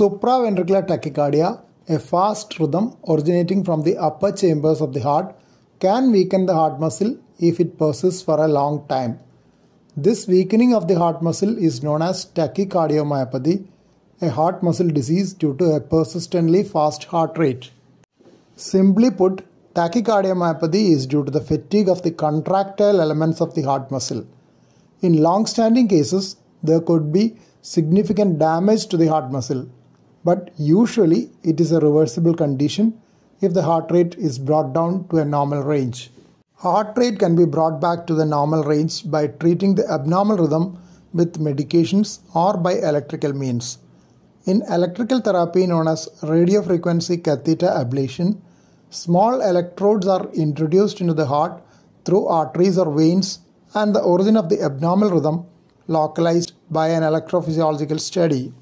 Supraventricular tachycardia, a fast rhythm originating from the upper chambers of the heart, can weaken the heart muscle if it persists for a long time. This weakening of the heart muscle is known as tachycardiomyopathy, a heart muscle disease due to a persistently fast heart rate. Simply put, tachycardiomyopathy is due to the fatigue of the contractile elements of the heart muscle. In long standing cases, there could be significant damage to the heart muscle but usually it is a reversible condition if the heart rate is brought down to a normal range. Heart rate can be brought back to the normal range by treating the abnormal rhythm with medications or by electrical means. In electrical therapy known as radiofrequency catheter ablation, small electrodes are introduced into the heart through arteries or veins and the origin of the abnormal rhythm localized by an electrophysiological study.